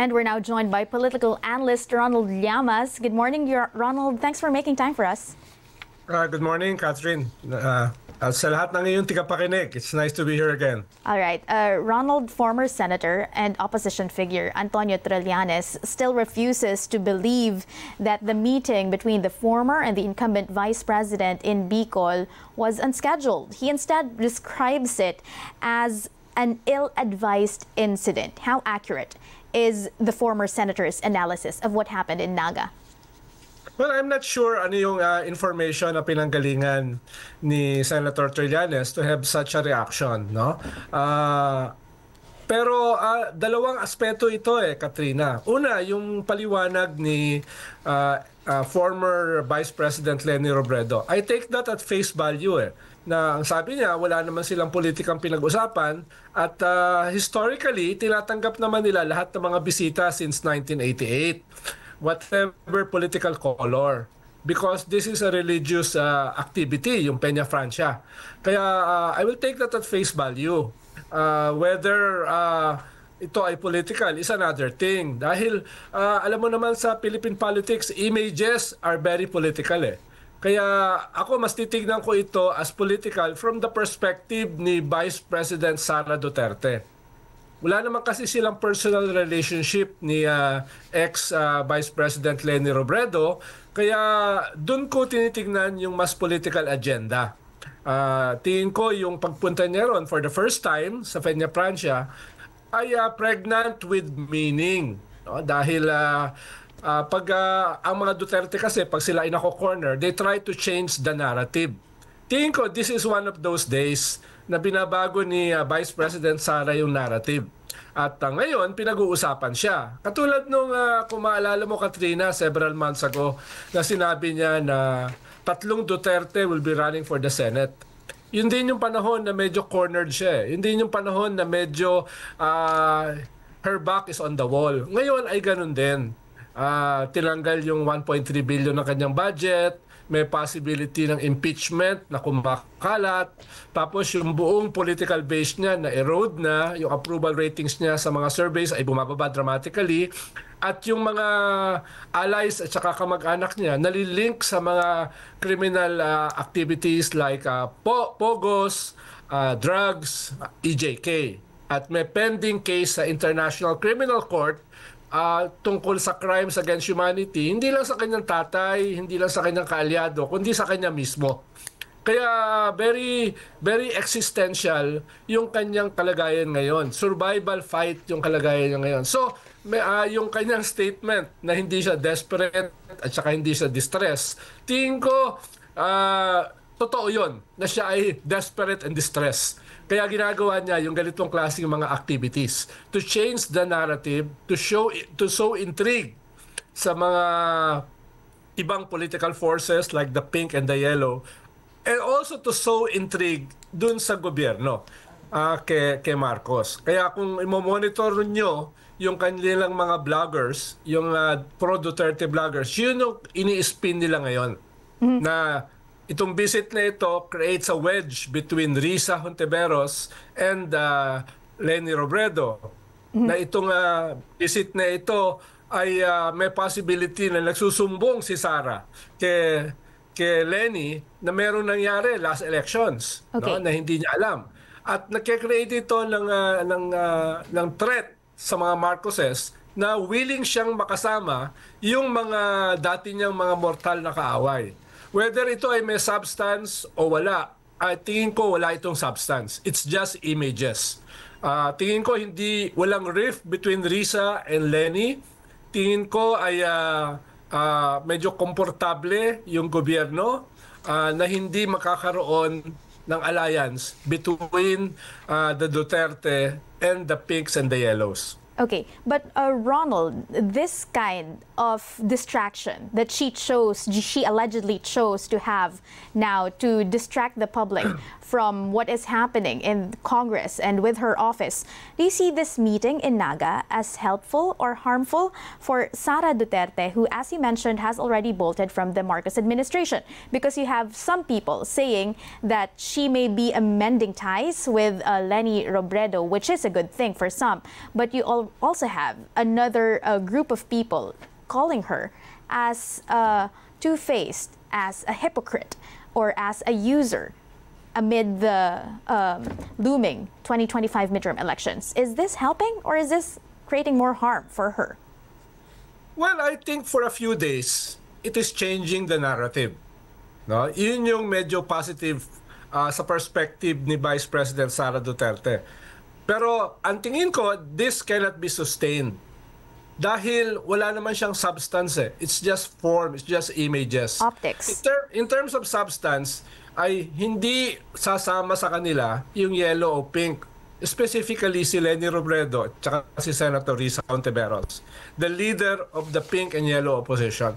And we're now joined by political analyst Ronald Llamas. Good morning, Ronald. Thanks for making time for us. Uh, good morning, Catherine. Uh, uh, sa lahat ng iyong tigapakinig, it's nice to be here again. All right. Uh, Ronald, former senator and opposition figure Antonio Trillanes still refuses to believe that the meeting between the former and the incumbent vice president in Bicol was unscheduled. He instead describes it as an ill-advised incident. How accurate is the former senator's analysis of what happened in Naga? Well, I'm not sure ano yung uh, information na pinanggalingan ni Senator Trillanes to have such a reaction, no? Uh, pero uh, dalawang aspeto ito eh, Katrina. Una, yung paliwanag ni uh, uh, former Vice President Lenny Robredo. I take that at face value eh na ang sabi niya wala naman silang politikang pinag-usapan at uh, historically tinatanggap naman nila lahat ng mga bisita since 1988 whatever political color because this is a religious uh, activity yung Peña Francia kaya uh, I will take that at face value uh, whether uh, ito ay political is another thing dahil uh, alam mo naman sa Philippine politics images are very political eh kaya ako mas titignan ko ito as political from the perspective ni Vice President Sara Duterte. Wala naman kasi silang personal relationship ni uh, ex uh, President Leni Robredo, kaya doon ko tinitingnan yung mas political agenda. Uh, tingin ko yung pagpunta niya ron for the first time sa Peña Francia ay uh, pregnant with meaning. No? Dahil uh, uh, pag uh, ang mga Duterte kasi pag sila ay nako-corner, they try to change the narrative. Tingin ko this is one of those days na binabago ni uh, Vice President Sara yung narrative. At uh, ngayon, pinag-uusapan siya. Katulad nung, uh, kung maalala mo Katrina, several months ago, na sinabi niya na tatlong Duterte will be running for the Senate. Yun din yung panahon na medyo cornered siya. Eh. Yun din yung panahon na medyo uh, her back is on the wall. Ngayon ay ganun din uh, tinanggal yung 1.3 billion ng kanyang budget, may possibility ng impeachment na kumakalat, tapos yung buong political base niya na erode na, yung approval ratings niya sa mga surveys ay bumababa dramatically, at yung mga allies at saka kamag-anak niya nalilink sa mga criminal uh, activities like uh, po pogos, uh, drugs, EJK. At may pending case sa International Criminal Court uh, tungkol sa crimes against humanity, hindi lang sa kanyang tatay, hindi lang sa kanyang kaalyado, kundi sa kanya mismo. Kaya very very existential yung kanyang kalagayan ngayon. Survival fight yung kalagayan niya ngayon. So, may, uh, yung kanyang statement na hindi siya desperate at saka hindi siya distress, tingin ko uh, totoo yon na siya ay desperate and distressed. Kaya ginagawa niya yung ganitong klaseng mga activities to change the narrative, to show to sow intrigue sa mga ibang political forces like the pink and the yellow and also to sow intrigue dun sa gobyerno uh, kay, kay Marcos. Kaya kung imo-monitor niyo yung kanilang mga bloggers, yung uh, pro-Duterte bloggers, yun yung ini-spin nila ngayon. Mm-hmm. Na itong visit na ito creates a wedge between Risa Honteveros and uh, Lenny Robredo. Mm-hmm. Na itong uh, visit na ito ay uh, may possibility na nagsusumbong si Sara kay kay Lenny na meron nangyari last elections okay. no na hindi niya alam. At nagke-create ito ng uh, ng uh, ng threat sa mga Marcoses na willing siyang makasama yung mga dati niyang mga mortal na kaaway. Whether ito ay may substance o wala, uh, tingin ko wala itong substance. It's just images. Uh, tingin ko hindi walang rift between Risa and Lenny. Tingin ko ay uh, uh, medyo komportable yung gobyerno uh, na hindi makakaroon ng alliance between uh, the Duterte and the Pinks and the Yellows. Okay, but uh, Ronald, this kind of distraction that she chose, she allegedly chose to have now to distract the public from what is happening in Congress and with her office. Do you see this meeting in Naga as helpful or harmful for Sara Duterte, who, as you mentioned, has already bolted from the Marcos administration? Because you have some people saying that she may be amending ties with uh, Lenny Robredo, which is a good thing for some. But you all also have another uh, group of people calling her as uh, two-faced, as a hypocrite, or as a user amid the um, looming 2025 midterm elections. Is this helping or is this creating more harm for her? Well, I think for a few days, it is changing the narrative. No? Yun yung medyo positive uh, sa perspective ni Vice President Sara Duterte. Pero ang tingin ko, this cannot be sustained. Dahil wala naman siyang substance eh. It's just form, it's just images. Optics. In, ter- in terms of substance, ay hindi sasama sa kanila yung yellow o pink. Specifically si Lenny Robredo at si Senator Risa Ontiveros, the leader of the pink and yellow opposition.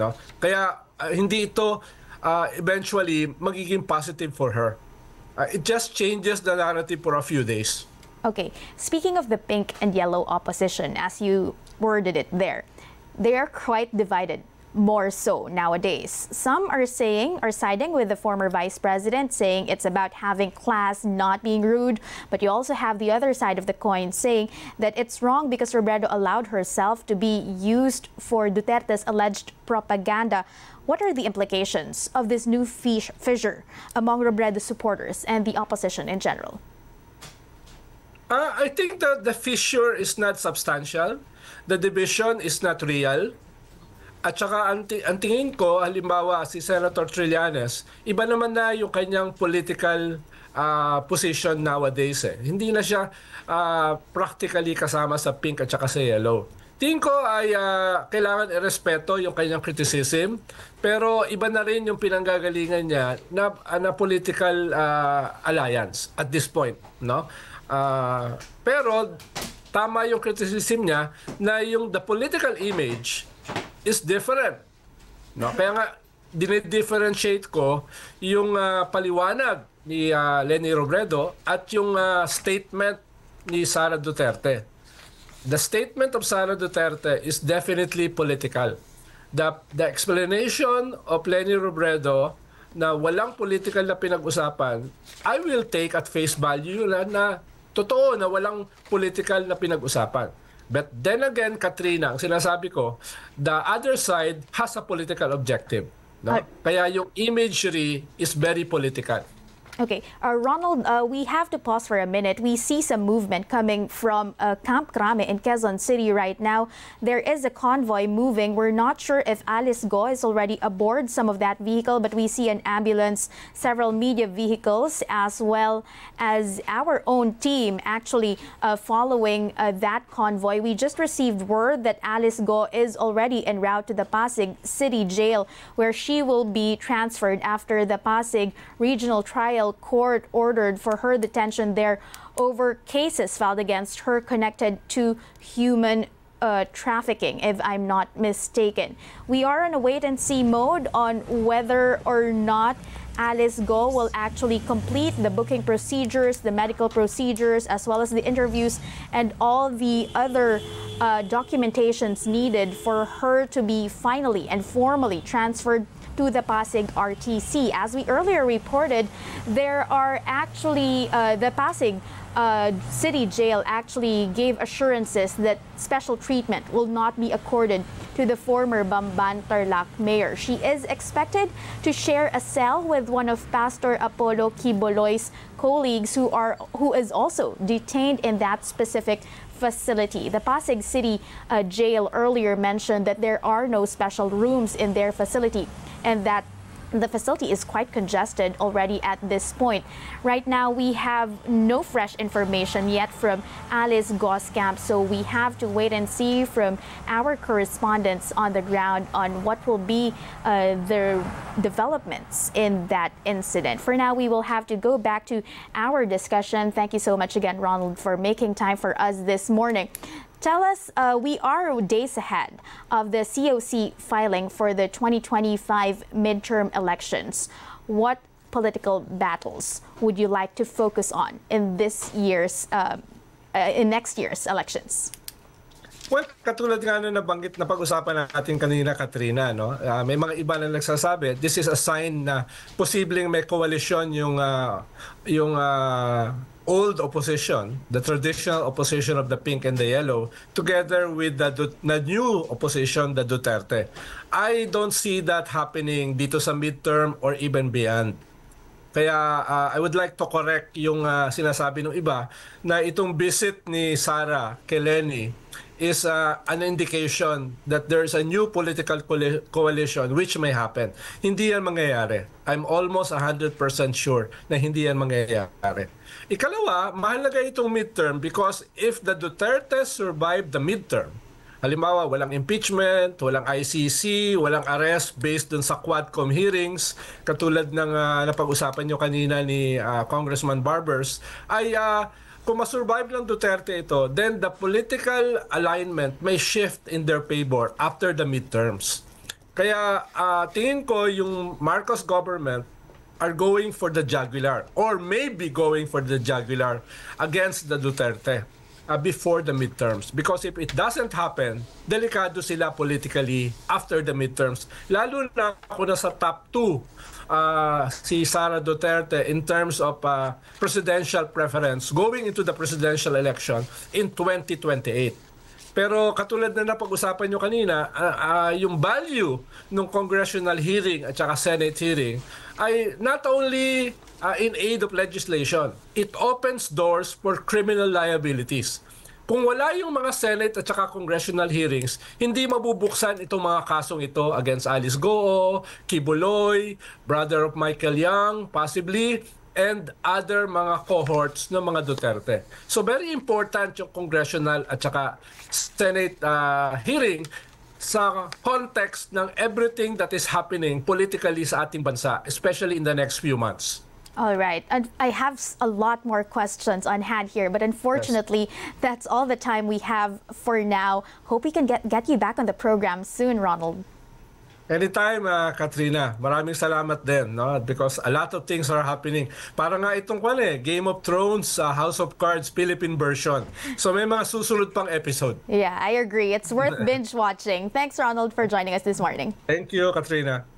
No? Kaya uh, hindi ito uh, eventually magiging positive for her. Uh, it just changes the narrative for a few days. Okay, speaking of the pink and yellow opposition, as you worded it there, they are quite divided more so nowadays. Some are saying, are siding with the former vice president, saying it's about having class, not being rude. But you also have the other side of the coin saying that it's wrong because Robredo allowed herself to be used for Duterte's alleged propaganda. What are the implications of this new fissure among Robredo supporters and the opposition in general? Uh, I think that the fissure is not substantial. The division is not real. At saka ang, ang tingin ko, halimbawa si Senator Trillanes, iba naman na yung kanyang political uh, position nowadays. Eh. Hindi na siya uh, practically kasama sa pink at saka sa yellow. Tingin ko ay uh, kailangan irespeto yung kanyang criticism, pero iba na rin yung pinanggagalingan niya na, na political uh, alliance at this point. No? Uh, pero tama yung criticism niya na yung the political image is different. No? Kaya nga, dinidifferentiate ko yung uh, paliwanag ni uh, Lenny Robredo at yung uh, statement ni Sara Duterte. The statement of Sara Duterte is definitely political. The, the explanation of Lenny Robredo na walang political na pinag-usapan, I will take at face value na, na totoo na walang political na pinag-usapan. But then again, Katrina, ang sinasabi ko, the other side has a political objective. No? Kaya yung imagery is very political. Okay, uh, Ronald, uh, we have to pause for a minute. We see some movement coming from uh, Camp Krame in Quezon City right now. There is a convoy moving. We're not sure if Alice Go is already aboard some of that vehicle, but we see an ambulance, several media vehicles, as well as our own team actually uh, following uh, that convoy. We just received word that Alice Go is already en route to the Pasig City Jail, where she will be transferred after the Pasig Regional Trial court ordered for her detention there over cases filed against her connected to human uh, trafficking, if I'm not mistaken. We are in a wait and see mode on whether or not Alice Go will actually complete the booking procedures, the medical procedures, as well as the interviews and all the other uh, documentations needed for her to be finally and formally transferred to the Pasig RTC. As we earlier reported, there are actually uh, the Pasig uh, city jail actually gave assurances that special treatment will not be accorded to the former Bamban Tarlac mayor. She is expected to share a cell with one of Pastor Apollo Kiboloy's colleagues who are who is also detained in that specific facility. The Pasig City uh, jail earlier mentioned that there are no special rooms in their facility and that the facility is quite congested already at this point. Right now, we have no fresh information yet from Alice Goskamp, so we have to wait and see from our correspondents on the ground on what will be uh, the developments in that incident. For now, we will have to go back to our discussion. Thank you so much again, Ronald, for making time for us this morning. Tell us, uh, we are days ahead of the COC filing for the 2025 midterm elections. What political battles would you like to focus on in this year's, uh, uh, in next year's elections? Well, katulad nga na nabanggit na pag-usapan natin kanina, Katrina, no? Uh, may mga iba na nagsasabi, this is a sign na posibleng may coalition yung uh, yung uh, old opposition, the traditional opposition of the pink and the yellow, together with the, the new opposition, the Duterte. I don't see that happening dito sa midterm or even beyond. Kaya uh, I would like to correct yung uh, sinasabi ng iba na itong visit ni Sara kay Lenny is uh, an indication that there's a new political coali- coalition which may happen. Hindi yan mangyayari. I'm almost 100% sure na hindi yan mangyayari. Ikalawa, mahalaga itong midterm because if the Duterte survive the midterm, Halimbawa, walang impeachment, walang ICC, walang arrest based dun sa Quadcom hearings, katulad ng uh, napag-usapan nyo kanina ni uh, Congressman Barbers, ay uh, kung masurvive lang Duterte ito, then the political alignment may shift in their favor after the midterms. Kaya uh, tingin ko yung Marcos government are going for the jugular or maybe going for the jugular against the Duterte uh, before the midterms. Because if it doesn't happen, delikado sila politically after the midterms. Lalo na kung nasa top 2 uh, si Sara Duterte in terms of uh, presidential preference going into the presidential election in 2028. Pero katulad na napag-usapan nyo kanina, uh, uh, yung value ng congressional hearing at saka Senate hearing ay not only uh, in aid of legislation, it opens doors for criminal liabilities. Kung wala yung mga Senate at saka congressional hearings, hindi mabubuksan itong mga kasong ito against Alice Goo, Kibuloy, brother of Michael Young, possibly, and other mga cohorts ng mga Duterte. So very important yung congressional at saka Senate uh, hearing sa context ng everything that is happening politically sa ating bansa, especially in the next few months. All right. And I have a lot more questions on hand here, but unfortunately, yes. that's all the time we have for now. Hope we can get, get you back on the program soon, Ronald. Anytime, uh, Katrina. Maraming salamat din, no? Because a lot of things are happening. Para nga itong kwan eh, Game of Thrones, uh, House of Cards, Philippine version. So may mga susunod pang episode. Yeah, I agree. It's worth binge watching. Thanks, Ronald, for joining us this morning. Thank you, Katrina.